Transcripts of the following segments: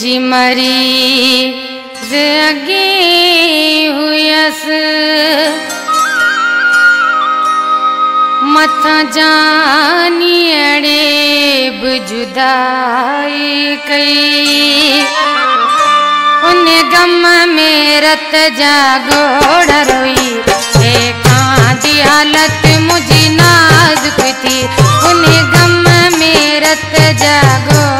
जिमरी जगे हुयस मथ जानी अड़े जुदाई कई। उन गम में रत जागोड़ रोई कांदी हालत मुझी नाजुक थी। उन्हें गम में रत जागोड़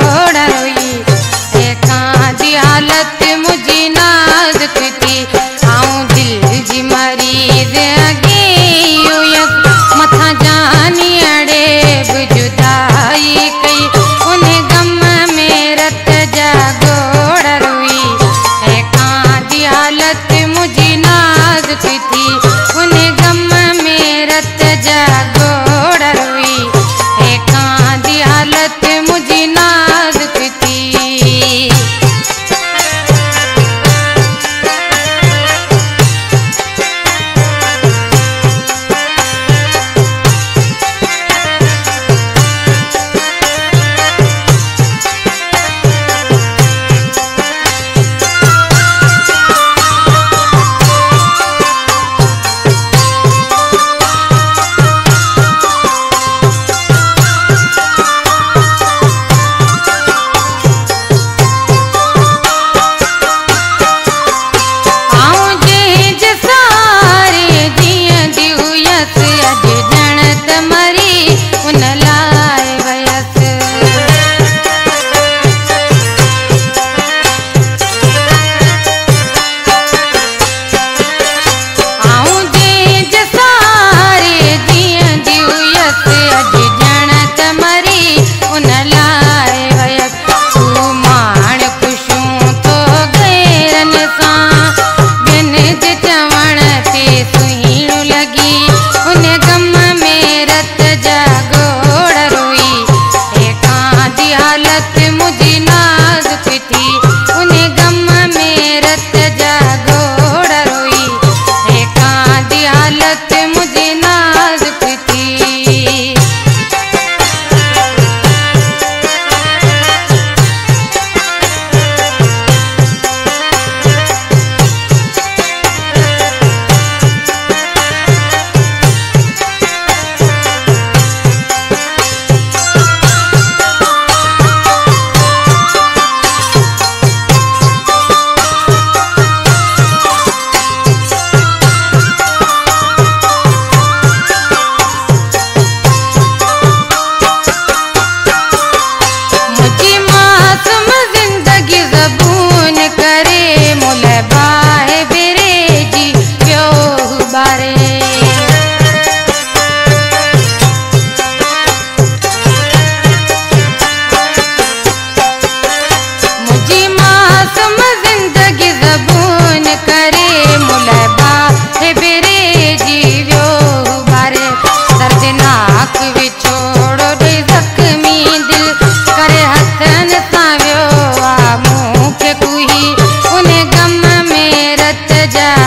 भागती थी। उन गम में रत जागो। जा